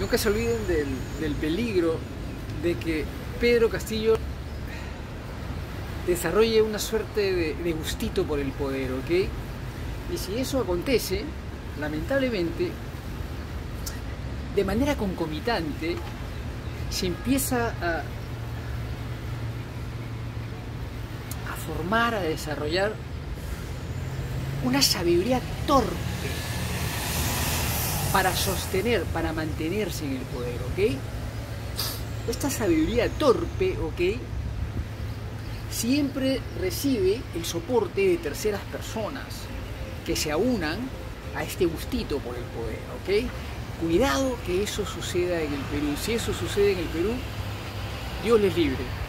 nunca se olviden del, del peligro de que Pedro Castillo desarrolle una suerte de, gustito por el poder, ¿ok? Y si eso acontece, lamentablemente, de manera concomitante, se empieza a, a formar, a desarrollar una sabiduría torpe para sostener, para mantenerse en el poder, ¿ok? Esta sabiduría torpe, ¿ok? Siempre recibe el soporte de terceras personas que se aunan a este gustito por el poder, ¿ok? Cuidado que eso suceda en el Perú. Si eso sucede en el Perú, Dios les libre.